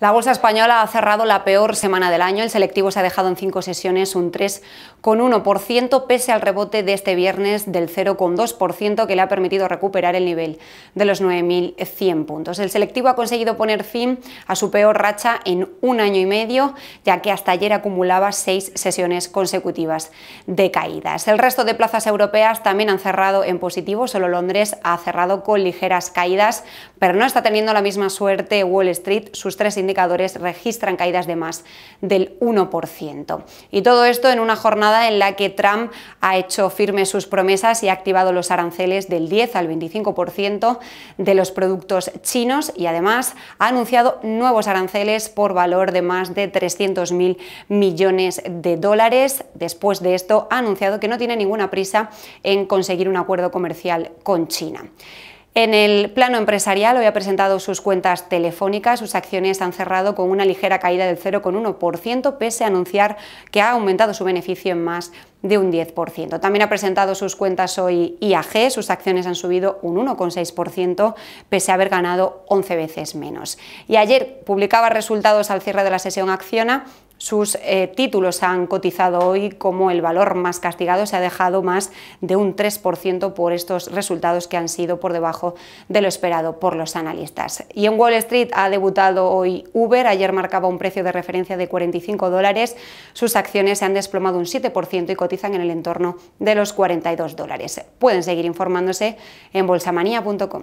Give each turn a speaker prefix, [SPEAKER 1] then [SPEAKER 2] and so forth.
[SPEAKER 1] La bolsa española ha cerrado la peor semana del año. El selectivo se ha dejado en cinco sesiones un 3,1%, pese al rebote de este viernes del 0,2%, que le ha permitido recuperar el nivel de los 9.100 puntos. El selectivo ha conseguido poner fin a su peor racha en un año y medio, ya que hasta ayer acumulaba seis sesiones consecutivas de caídas. El resto de plazas europeas también han cerrado en positivo, solo Londres ha cerrado con ligeras caídas, pero no está teniendo la misma suerte Wall Street. Sus tres indicadores registran caídas de más del 1%. Y todo esto en una jornada en la que Trump ha hecho firmes sus promesas y ha activado los aranceles del 10 al 25% de los productos chinos y además ha anunciado nuevos aranceles por valor de más de 300.000 millones de dólares. Después de esto ha anunciado que no tiene ninguna prisa en conseguir un acuerdo comercial con China. En el plano empresarial, hoy ha presentado sus cuentas telefónicas, sus acciones han cerrado con una ligera caída del 0,1%, pese a anunciar que ha aumentado su beneficio en más de un 10%. También ha presentado sus cuentas hoy IAG, sus acciones han subido un 1,6%, pese a haber ganado 11 veces menos. Y ayer publicaba resultados al cierre de la sesión Acciona sus eh, títulos han cotizado hoy como el valor más castigado, se ha dejado más de un 3% por estos resultados que han sido por debajo de lo esperado por los analistas. Y en Wall Street ha debutado hoy Uber, ayer marcaba un precio de referencia de 45 dólares, sus acciones se han desplomado un 7% y cotizan en el entorno de los 42 dólares. Pueden seguir informándose en bolsamanía.com.